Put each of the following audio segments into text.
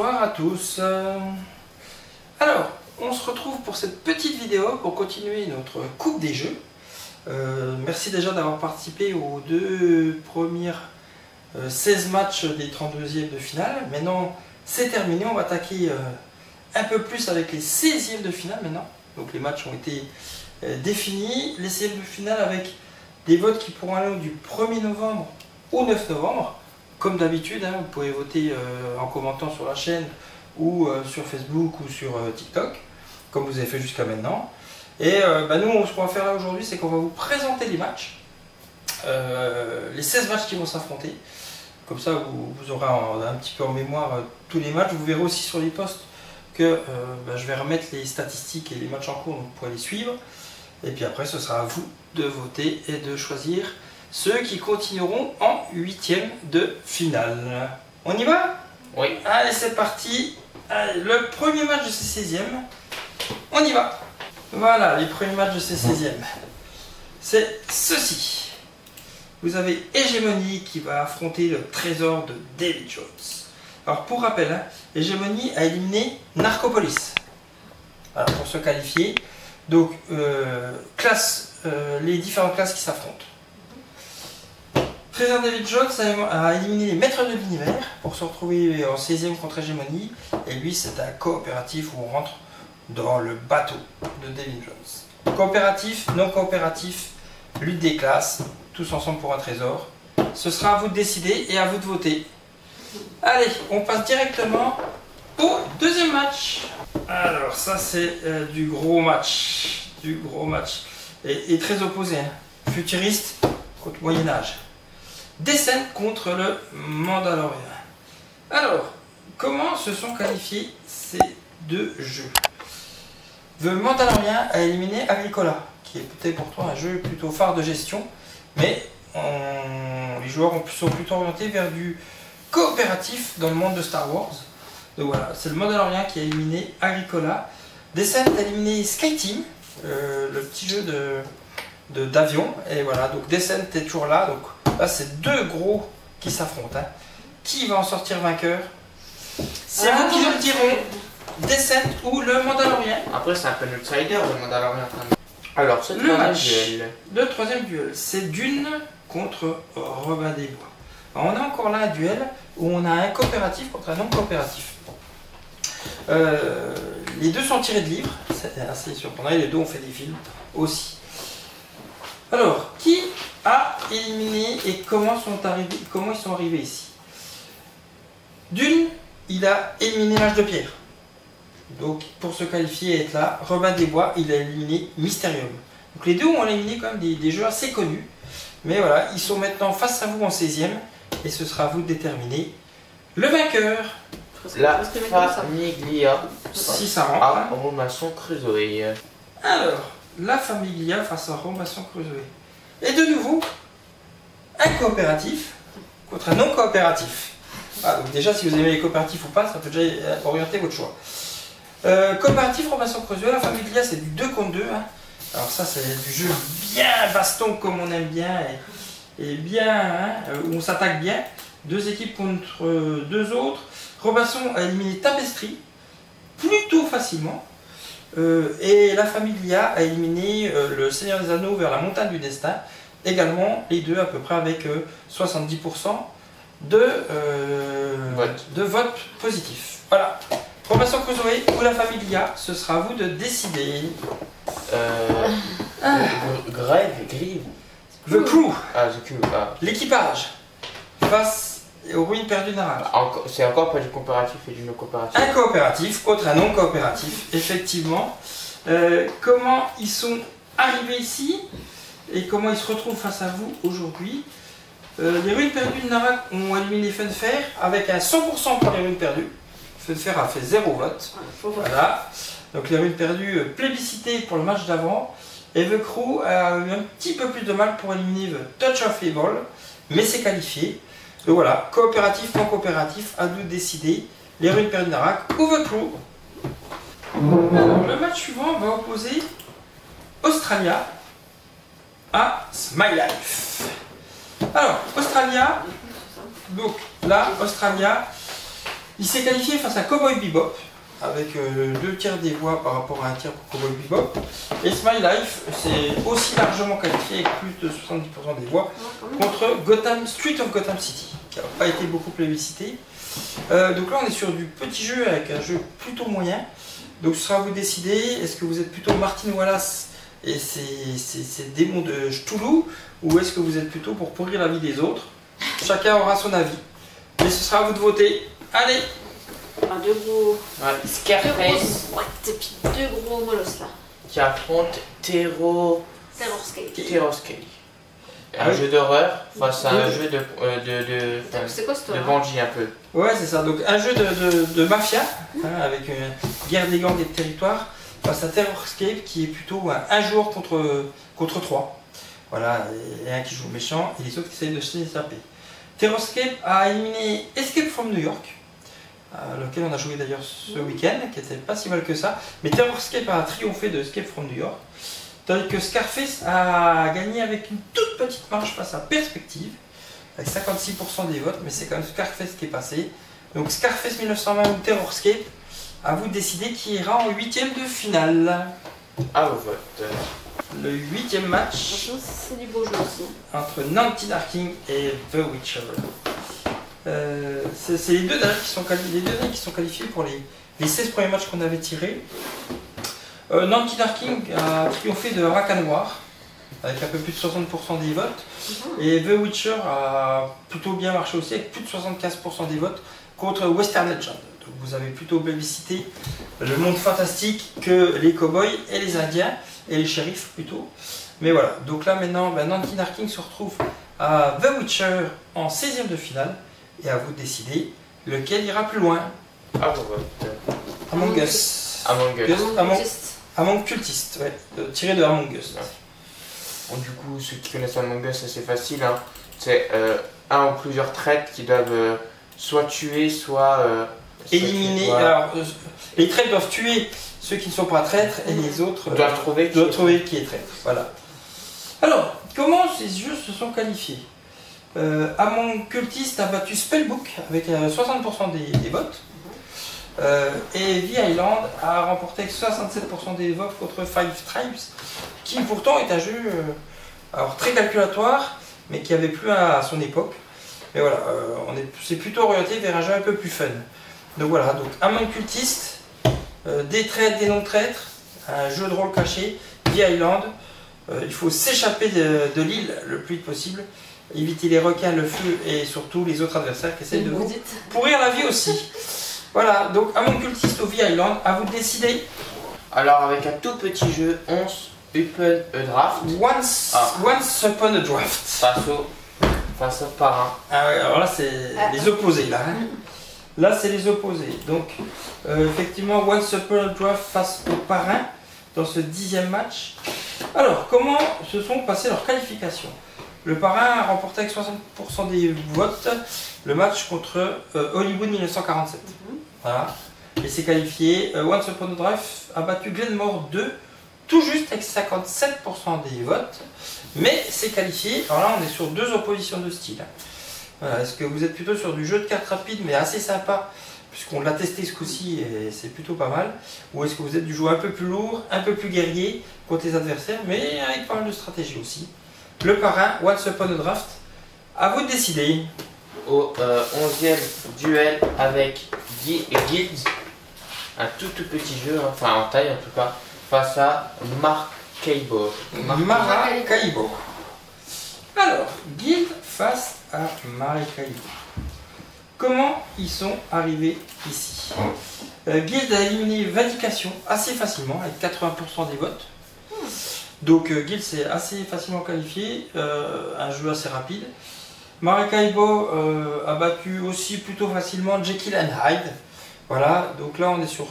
Bonsoir à tous. Euh, Alors, on se retrouve pour cette petite vidéo pour continuer notre Coupe des Jeux. Euh, merci déjà d'avoir participé aux deux premières 16 euh, matchs des 32e de finale. Maintenant, c'est terminé. On va attaquer un peu plus avec les 16e de finale maintenant. Donc les matchs ont été définis. Les 16e de finale avec des votes qui pourront aller du 1er novembre au 9 novembre. Comme d'habitude, hein, vous pouvez voter euh, en commentant sur la chaîne ou euh, sur Facebook ou sur euh, TikTok, comme vous avez fait jusqu'à maintenant. Et bah, nous, ce qu'on va faire là aujourd'hui, c'est qu'on va vous présenter les matchs, les 16 matchs qui vont s'affronter. Comme ça, vous, aurez un, petit peu en mémoire tous les matchs. Vous verrez aussi sur les posts que bah, je vais remettre les statistiques et les matchs en cours, donc vous pourrez les suivre. Et puis après, ce sera à vous de voter et de choisir ceux qui continueront en huitième de finale. On y va? Oui. Allez, c'est parti. le premier match de ces 16e. On y va. Voilà, les premiers matchs de ces 16e. C'est ceci. Vous avez Hégémonie qui va affronter le trésor de David Jones. Alors pour rappel, hein, Hégémonie a éliminé Narcopolis. Alors pour se qualifier. Donc, euh, classe, euh, les différentes classes qui s'affrontent. Trésor David Jones a éliminé les maîtres de l'univers pour se retrouver en 16e contre Hégémonie. Et lui, c'est un coopératif où on rentre dans le bateau de David Jones. Coopératif, non coopératif, lutte des classes, tous ensemble pour un trésor. Ce sera à vous de décider et à vous de voter. Allez, on passe directement au deuxième match. Alors, ça, c'est euh, du gros match. Du gros match. Et, très opposé. Hein. Futuriste contre Moyen-Âge. Descente contre le Mandalorian. Alors, comment se sont qualifiés ces deux jeux? The Mandalorian a éliminé Agricola, qui est peut-être pour toi un jeu plutôt phare de gestion, mais les joueurs sont plutôt orientés vers du coopératif dans le monde de Star Wars. Donc voilà, c'est le Mandalorian qui a éliminé Agricola. Descent a éliminé Skyteam, euh, le petit jeu de d'avion. Et voilà, donc Descent est toujours là. Là, c'est deux gros qui s'affrontent. Hein. Qui va en sortir vainqueur? C'est vous qui le direz. Descent ou le Mandalorian? Après, c'est un peu outsider le Mandalorian. Alors, c'est le match. Duel. Le troisième duel, c'est Dune contre Robin des Bois. on a encore là un duel où on a un coopératif contre un non coopératif. Euh, les deux sont tirés de livres, c'est assez surprenant, et les deux ont fait des films aussi. Alors, qui a éliminé et comment, sont arrivés, comment ils sont arrivés ici D'une, il a éliminé l'âge de pierre. Donc, pour se qualifier et être là, Robin des Bois, il a éliminé Mysterium. Donc, les deux ont éliminé quand même des, jeux assez connus. Mais voilà, ils sont maintenant face à vous en 16e. Et ce sera à vous de déterminer le vainqueur. La Famiglia. Si ça rentre. À Robinson Crusoe. Alors, la Famiglia face à Robinson Crusoe. Et de nouveau, un coopératif contre un non coopératif. Ah, donc déjà, si vous aimez les coopératifs ou pas, ça peut déjà orienter votre choix. Euh, coopératif Robinson Crusoe, la Famiglia, c'est du 2 contre 2. Hein. Alors ça, c'est du jeu bien baston comme on aime bien et, bien, hein, où on s'attaque bien. Deux équipes contre deux autres. Robinson a éliminé Tapestry plutôt facilement. Euh, et la Familia a éliminé euh, le Seigneur des Anneaux vers la montagne du destin, également les deux à peu près avec 70% euh, de, vote. de vote positif. Voilà. Robinson Crusoe ou la Familia, ce sera à vous de décider. Ah. Grève, grive. The Crew. Ah, The Crew. Ah. L'équipage. Face aux ruines perdues d'Arak. C'est encore pas du coopératif et du non coopératif. Un coopératif contre un non coopératif, effectivement. Euh, comment ils sont arrivés ici et comment ils se retrouvent face à vous aujourd'hui. Euh, les ruines perdues de Narak ont éliminé Funfair avec un 100% pour les ruines perdues. Funfair a fait zéro vote. Voilà. Donc les ruines perdues euh, plébiscitées pour le match d'avant. Et The Crew a eu un petit peu plus de mal pour éliminer The Touch of Evil, mais c'est qualifié. Donc voilà, coopératif, non coopératif, à nous de décider. Les ruines perdues d'Arak ou crew. le match suivant va opposer Australia à Smile Life. Alors, Australia, donc là, Australia, Il s'est qualifié face à Cowboy Bebop, avec euh, deux tiers des voix par rapport à un tiers pour Cowboy Bebop. Et Smile Life s'est aussi largement qualifié avec plus de 70% des voix contre Gotham Street of Gotham City, qui n'a pas été beaucoup plébiscité. Euh, donc là, on est sur du petit jeu avec un jeu plutôt moyen. Donc ce sera à vous de décider. Est-ce que vous êtes plutôt Martin Wallace et ses, démons de Cthulhu ou est-ce que vous êtes plutôt pour pourrir la vie des autres? Chacun aura son avis. Mais ce sera à vous de voter. Allez Un deux gros. Ouais, Deux Scarface gros. Ouais, et puis deux gros molosses là. qui affronte Terror... Terror. Un Ah oui. jeu d'horreur face à un Oui. jeu de, euh, de, de, enfin, C'est quoi ce de tour Bungie un peu. Ouais, c'est ça. Donc un jeu de, de- de mafia, hein, avec une guerre des gangs et de territoire, face à Terrorscape qui est plutôt un, un joueur contre, contre trois. Voilà, et, et un qui joue méchant et les autres qui essayent de s'échapper. Terrorscape a éliminé Escape from New York, lequel on a joué d'ailleurs ce week-end, qui était pas si mal que ça. Mais Terrorscape a triomphé de Escape from New York. Tandis que Scarface a gagné avec une toute petite marge face à Perspective, avec 56% des votes, mais c'est quand même Scarface qui est passé. Donc Scarface 1920 ou Terrorscape, à vous de décider qui ira en huitième de finale. Ah, au vote. Le huitième match c'est du beau jeu aussi. entre Nancy Darking et The Witcher. Euh, c'est les deux derniers qui sont qualifiés, les deux derniers qui sont qualifiés pour les, les 16 premiers matchs qu'on avait tirés. Euh, Nancy Darking a triomphé de Raka Noir avec un peu plus de 60% des votes. Et The Witcher a plutôt bien marché aussi avec plus de 75% des votes contre Western Legend. Donc vous avez plutôt plébiscité le monde fantastique que les cowboys et les indiens et les shérifs plutôt. Mais voilà, donc là maintenant, ben, Nancy Darking se retrouve à The Witcher en 16e de finale et à vous de décider lequel ira plus loin. Ah, au vote. Among Us. Among Us. Us. Among Among- Us. Among Cultiste, ouais, euh, tiré de Among Us. Bon, du coup, ceux qui connaissent Among Us, c'est assez facile. Hein. C'est euh, un ou plusieurs traîtres qui doivent euh, soit tuer, soit. euh, soit Éliminer, alors, euh, les traîtres doivent tuer ceux qui ne sont pas traîtres et les autres Ils euh, doivent trouver qui doivent est- trouver qui est traître. Voilà. Alors, comment ces jeux se sont qualifiés? Euh, Among Cultist a battu Spellbook avec euh, 60% des, des votes. Euh, et The Island a remporté 67% des votes contre Five Tribes, qui pourtant est un jeu euh, alors, très calculatoire, mais qui avait plus à, son époque. Mais voilà, euh, c'est plutôt orienté vers un jeu un peu plus fun. Donc voilà, donc Among Cultist, euh, des traîtres, des non-traîtres, un jeu de rôle caché, The Island. Euh, il faut s'échapper de l'île le plus vite possible, éviter les requins, le feu et surtout les autres adversaires qui essayent de vous dites. pourrir la vie aussi. Voilà, donc Among Cultist au The Island, à vous de décider. Alors, avec un tout petit jeu, 11 Open a Draft, Once, Ah. once upon a draft. face au, face au parrain. Ah ouais, alors là, c'est Ah. les opposés, là. hein. Là, c'est les opposés. Donc, euh, effectivement, Once Upon a Draft face au parrain dans ce dixième match. Alors, comment se sont passées leurs qualifications? Le parrain a remporté avec 60% des votes le match contre euh, Hollywood 1947. Voilà. Et s'est qualifié. Euh, Once Upon a Draft a battu Glenmore 2, tout juste avec 57% des votes. Mais c'est qualifié. Alors là, on est sur deux oppositions de style. Voilà, Est-ce que vous êtes plutôt sur du jeu de cartes rapide, mais assez sympa, puisqu'on l'a testé ce coup-ci et c'est plutôt pas mal Ou est-ce que vous êtes du jeu un peu plus lourd, un peu plus guerrier contre les adversaires, mais avec pas mal de stratégie aussi Le parrain, Once Upon a Draft, à vous de décider. Au euh, 11e duel avec Guy et Guild, un tout tout petit jeu, hein, enfin en taille en tout cas, face à Mark Cable. Maracaibo. Alors, Guild face à Maracaibo. Comment ils sont arrivés ici? Euh, Guild a éliminé Vindication assez facilement, avec 80% des votes. Donc euh, Guild s'est assez facilement qualifié, euh, un jeu assez rapide. Maracaibo euh, a battu aussi plutôt facilement Jekyll and Hyde. Voilà, donc là on est sur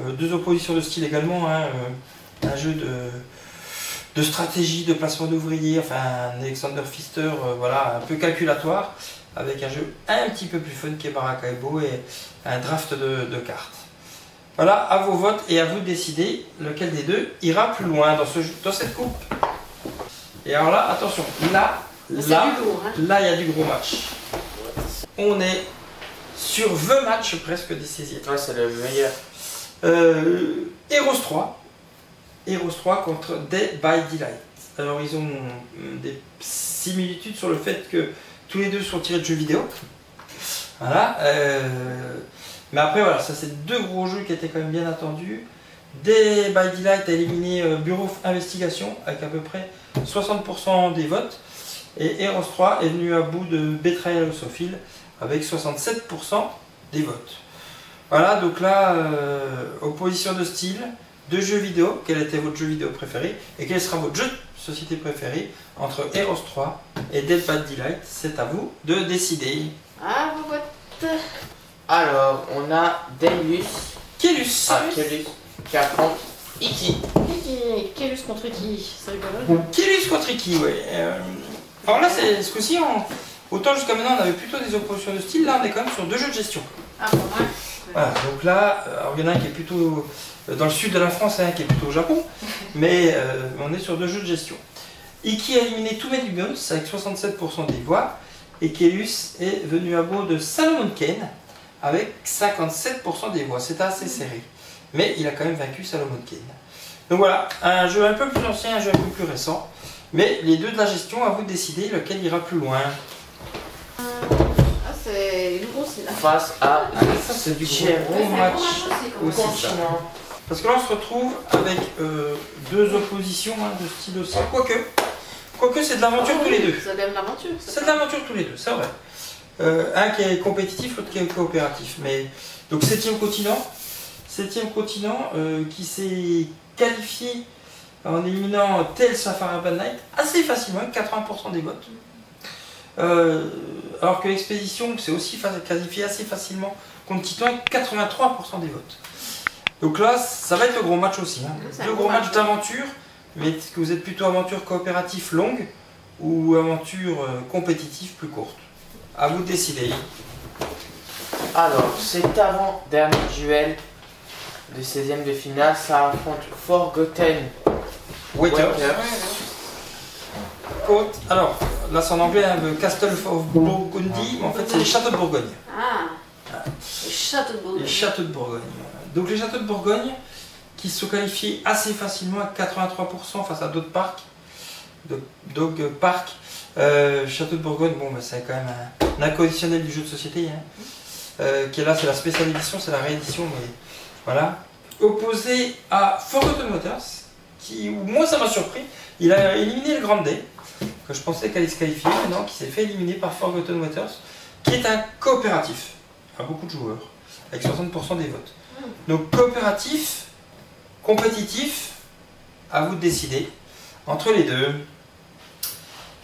euh, deux oppositions de style également. hein, un jeu de, stratégie, de placement d'ouvriers, enfin un Alexander Pfister, un peu calculatoire, avec un jeu un petit peu plus fun qui est Maracaibo et un draft de cartes. Voilà, à vos votes et à vous de décider lequel des deux ira plus loin dans, ce, jeu- dans cette coupe. Et alors là, attention, là, lourd, hein. là, il y a du gros match. On est sur 20 matchs presque 16e. Ouais, c'est le meilleur. Euh, Heroes 3. Heroes 3 contre Dead by Daylight. Alors ils ont euh, des similitudes sur le fait que tous les deux sont tirés de jeux vidéo. Voilà. euh, mais après voilà, ça c'est deux gros jeux qui étaient quand même bien attendus. Dead by Daylight a éliminé euh, Bureau Investigation avec à peu près 60% des votes. Et Heroes 3 est venu à bout de Betrayal of Sophie avec 67% des votes. Voilà, donc là, euh, opposition de style, de jeux vidéo, quel était votre jeu vidéo préféré et quel sera votre jeu de société préféré entre Heroes 3 et Dead by Daylight? C'est à vous de décider. Ah, vos boîtes. Alors, on a Deilus. Kélus Ah, Kelus. Qui affronte Iki. Quel contre qui C'est rigolo. Kélus contre Iki, ouais. Euh, alors là, c'est ce coup-ci, on- autant jusqu'à maintenant on avait plutôt des oppositions de style, là on est quand même sur deux jeux de gestion. Ah, bon, ouais. Voilà, donc là, euh, alors il y en a un qui est plutôt euh, dans le sud de la France et un qui est plutôt au Japon, mais euh, on est sur deux jeux de gestion. Iki a éliminé tous mes avec 67% des voix, et Kelus est venu à bout de Salomon Kane avec 57% des voix. C'était assez serré, mais il a quand même vaincu Salomon Kane. Donc voilà, un jeu un peu plus ancien, un jeu un peu plus récent, mais les deux de la gestion, à vous de décider lequel ira plus loin. Ah, c'est c'est là. Face à c'est du gros, c'est match. ça. continent. Parce que là, on se retrouve avec euh, deux oppositions hein, de style aussi. Quoique, quoique c'est de l'aventure Ah tous les deux. C'est même l'aventure. C'est de l'aventure tous les deux, c'est vrai. Euh, un qui est compétitif, l'autre qui est coopératif. Mais donc septième continent, septième continent euh, qui s'est qualifié en éliminant Tel Safari Bad Night assez facilement, avec 80% des votes. Euh, alors que l'expédition s'est aussi qualifiée assez facilement contre Titan avec 83% des votes. Donc là, ça va être le gros match aussi. hein. Deux gros match. d'aventure, mais est-ce que vous êtes plutôt aventure coopérative longue ou aventure compétitive plus courte? À vous de décider. Alors, cet avant-dernier duel de 16e de finale, ça affronte Forgotten Waiters. Waiters. Côte. Alors, là c'est en anglais, hein, le Castle of Burgundy, mais en fait c'est les châteaux de Bourgogne. Ah. Le château de Bourgogne. Les châteaux de Bourgogne. Donc les châteaux de Bourgogne qui se sont qualifiés assez facilement à 83% face à d'autres parcs. de- Dog Park. Euh, château de Bourgogne, bon, bah, c'est quand même un, un inconditionnel du jeu de société. hein. Euh, qui est là, c'est la spéciale édition, c'est la réédition, mais voilà. Opposé à Forgotten Waters, qui, moi ça m'a surpris, il a éliminé le Grand Day, que je pensais qu'elle allait se qualifier, mais non, qui s'est fait éliminer par Forgotten Waters, qui est un coopératif, à beaucoup de joueurs, avec 60% des votes. Donc coopératif, compétitif, à vous de décider entre les deux.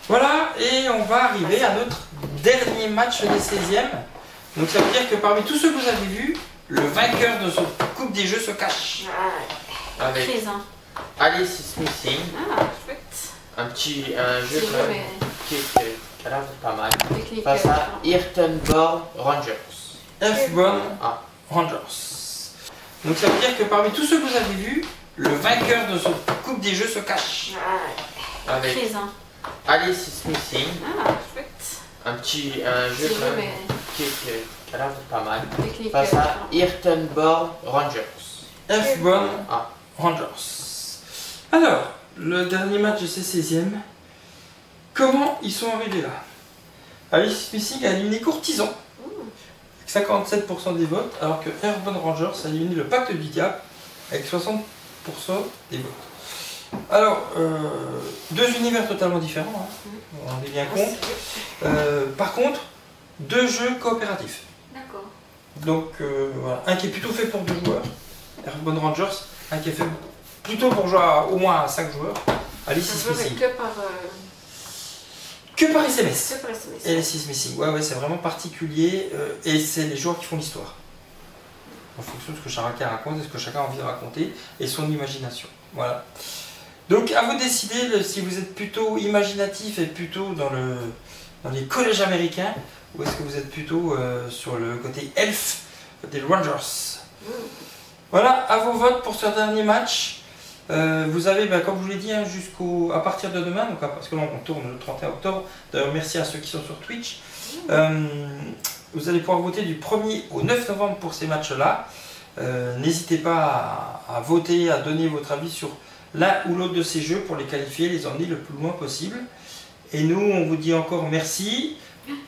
Voilà, et on va arriver à notre dernier match des 16e. Donc ça veut dire que parmi tous ceux que vous avez vus, le vainqueur de ce Coupe des Jeux se cache. Ah, avec hein. Alice Smithing. Ah, chouette. Un petit un jeu qui, est- qui a l'air de pas mal. Face à Hirtenborg Rangers. F-Bon Ah. Rangers. Donc ça veut dire que parmi tous ceux que vous avez vus, le vainqueur de ce Coupe des Jeux se cache. Ah, Avec Alice Smithing. Ah, chouette. Un petit un jeu quand beau, même mais qui, a l'air de pas mal. technique. Face euh, à Hirtenborg Rangers. F-Bon Ah. Rangers. Alors, le dernier match de ces 16e, comment ils sont arrivés là? Alice Smithing a éliminé Courtisan, avec 57% des votes, alors que Airborne Rangers a éliminé le Pacte du Diable, avec 60% des votes. Alors, euh, deux univers totalement différents, hein, on est bien compte. Euh, par contre, deux jeux coopératifs. D'accord. Donc euh, voilà, un qui est plutôt fait pour deux joueurs, Airborne Rangers, un qui est fait plutôt pour jouer à au moins à 5 joueurs, Alice is Missing. que par. Que par SMS. Que par SMS. Alice is Missing, ouais, ouais, c'est vraiment particulier et c'est les joueurs qui font l'histoire. En fonction de ce que chacun raconte et ce que chacun a envie de raconter et son imagination. Voilà. Donc à vous de décider si vous êtes plutôt imaginatif et plutôt dans, le, dans les collèges américains ou est-ce que vous êtes plutôt euh, sur le côté elf des Rangers. Voilà, à vos votes pour ce dernier match. Euh, vous avez, ben, comme je vous l'ai dit, hein, jusqu'au à partir de demain, donc, parce que là on tourne le 31 octobre. D'ailleurs, merci à ceux qui sont sur Twitch. Euh, Vous allez pouvoir voter du 1er au 9 novembre pour ces matchs-là. N'hésitez pas à voter, à donner votre avis sur l'un ou l'autre de ces jeux pour les qualifier, les emmener le plus loin possible. Et nous, on vous dit encore merci.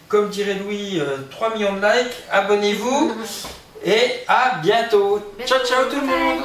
Comme dirait Louis, euh, 3 millions de likes, abonnez-vous et à bientôt. Ciao ciao tout le monde